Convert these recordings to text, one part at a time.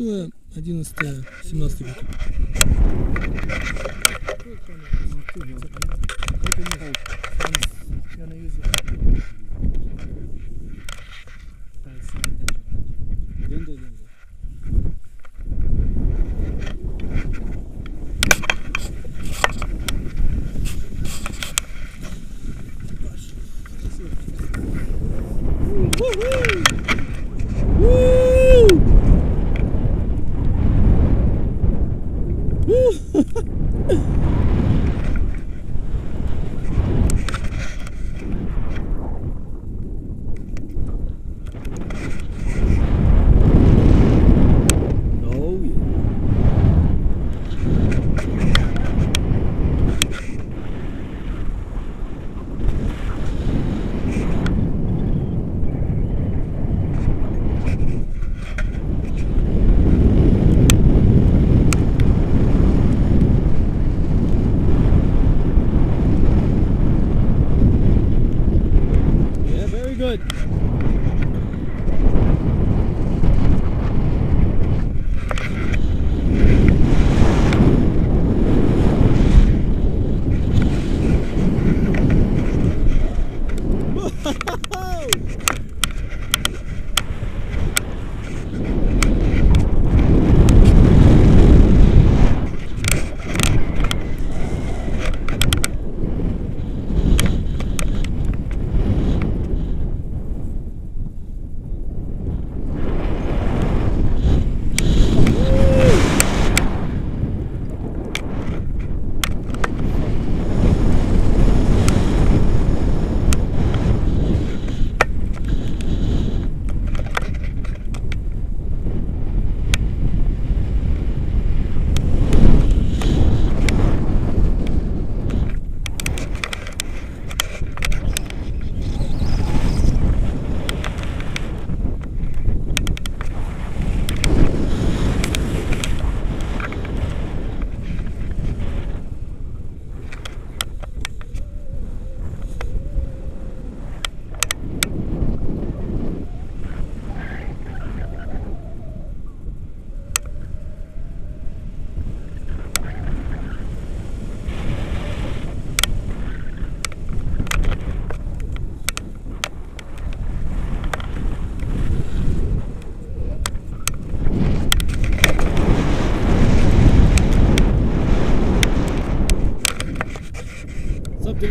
11 11 17 год. Thank you. Woo!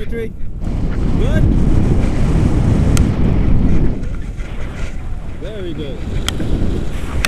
Patrick. Good? Very good.